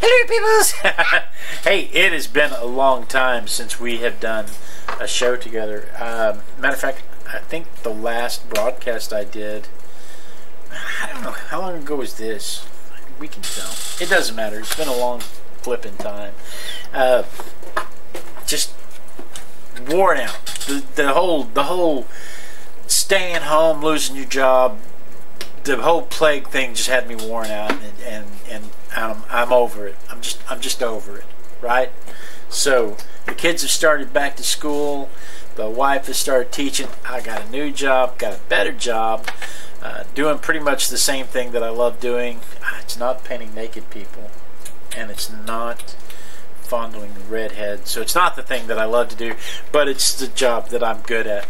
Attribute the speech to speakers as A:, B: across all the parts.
A: Hello, peoples! hey, it has been a long time since we have done a show together. Um, matter of fact, I think the last broadcast I did, I don't know, how long ago was this? We can tell. It doesn't matter. It's been a long flipping time. Uh, just worn out. The, the whole, the whole staying home, losing your job, the whole plague thing just had me worn out, and and, and I'm, I'm over it. I'm just I'm just over it, right? So the kids have started back to school. The wife has started teaching. I got a new job, got a better job, uh, doing pretty much the same thing that I love doing. It's not painting naked people, and it's not fondling redheads. So it's not the thing that I love to do, but it's the job that I'm good at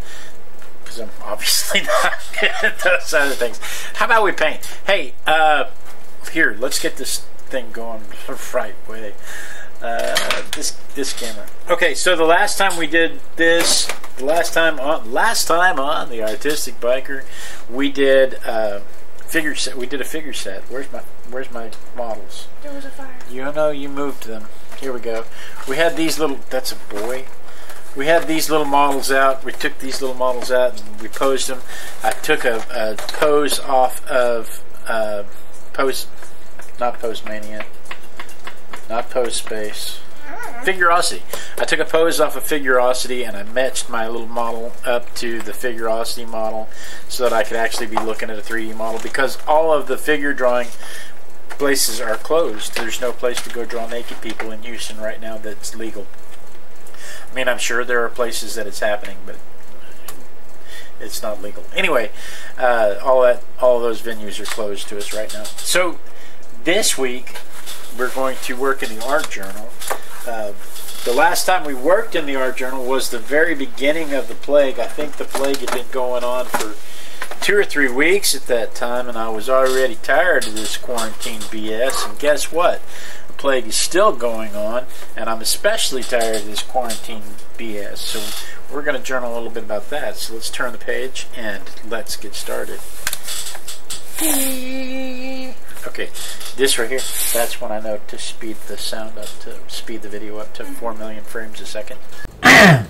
A: because I'm obviously not at those other things. How about we paint? Hey, uh, here, let's get this thing going the right way. Uh, this this camera. Okay, so the last time we did this, the last time on last time on the artistic biker, we did uh, figure set. We did a figure set. Where's my Where's my models?
B: There was a fire.
A: You know, you moved them. Here we go. We had these little. That's a boy we had these little models out. We took these little models out and we posed them. I took a, a pose off of uh, pose, not Pose Mania, not Pose Space, Figurosity. I took a pose off of Figurosity and I matched my little model up to the Figurosity model so that I could actually be looking at a 3D model because all of the figure drawing places are closed. There's no place to go draw naked people in Houston right now that's legal. I mean, I'm sure there are places that it's happening, but it's not legal. Anyway, uh, all that, all those venues are closed to us right now. So this week we're going to work in the art journal. Uh, the last time we worked in the art journal was the very beginning of the plague. I think the plague had been going on for two or three weeks at that time, and I was already tired of this quarantine BS. And guess what? The plague is still going on, and I'm especially tired of this quarantine BS. So we're going to journal a little bit about that. So let's turn the page and let's get started. Okay, this right here, that's when I know to speed the sound up, to speed the video up to mm-hmm. 4 million frames a second.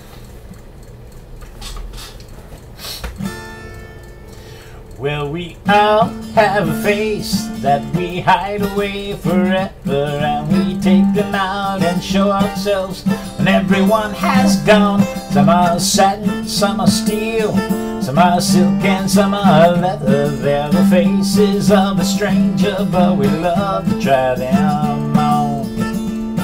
A: Well, we all have a face that we hide away forever, and we take them out and show ourselves when everyone has gone. Some are satin, some are steel, some are silk, and some are leather. They're the faces of a stranger, but we love to try them on.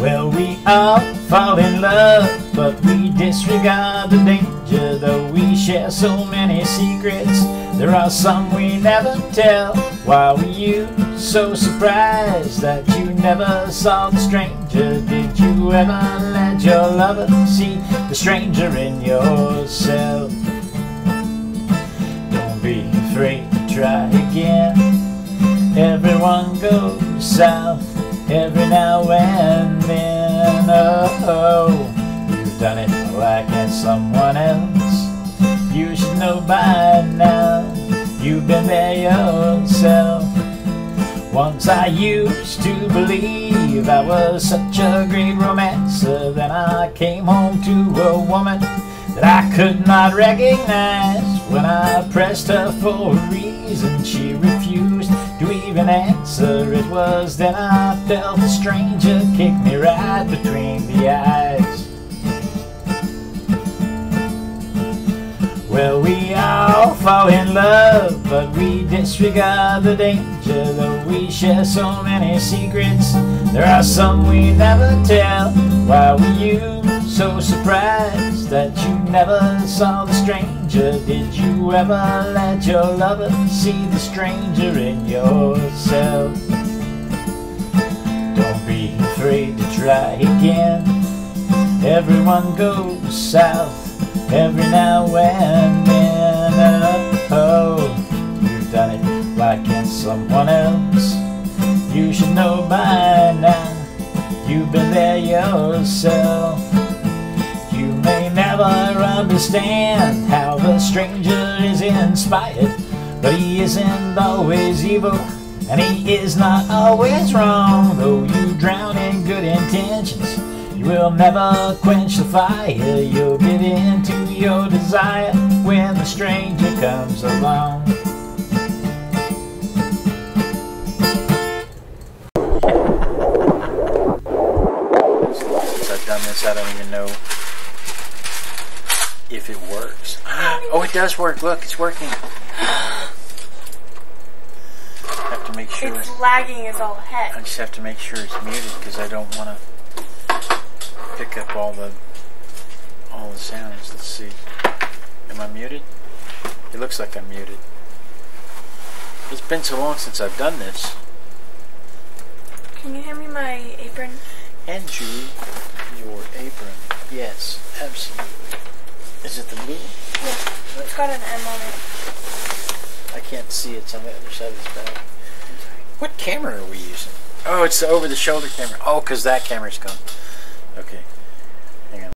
A: Well, we all fall in love, but we disregard the danger, though we share so many secrets. There are some we never tell. Why were you so surprised that you never saw the stranger? Did you ever let your lover see the stranger in yourself? Don't be afraid to try again. Everyone goes south every now and then. Oh, you've done it like someone else. You should know by now. You've been there yourself. Once I used to believe I was such a great romancer. Then I came home to a woman that I could not recognize. When I pressed her for a reason, she refused to even answer. It was then I felt a stranger kick me right between the eyes. Well, we all fall in love, but we disregard the danger. Though we share so many secrets, there are some we never tell. Why were you so surprised that you never saw the stranger? Did you ever let your lover see the stranger in yourself? Don't be afraid to try again. Everyone goes south every now and then. Oh, you've done it like in someone else. You should know by now. You've been there yourself. You may never understand how the stranger is inspired, but he isn't always evil. And he is not always wrong, though you drown in good intentions. You will never quench the fire, you'll give in to your desire when the stranger comes along. Since I've done this, I don't even know if it works. Oh, it does work. Look, it's working. have to make sure.
B: It's lagging as all
A: I just have to make sure it's muted because I don't want to pick up all the all the sounds. Let's see. Am I muted? It looks like I'm muted. It's been so long since I've done this.
B: Can you hand me my apron?
A: Andrew, your apron. Yes, absolutely. Is it the blue?
B: Yeah. It's got an M on it.
A: I can't see. It's on the other side of this bag. What camera are we using? Oh, it's the over-the-shoulder camera. Oh, because that camera's gone. Okay.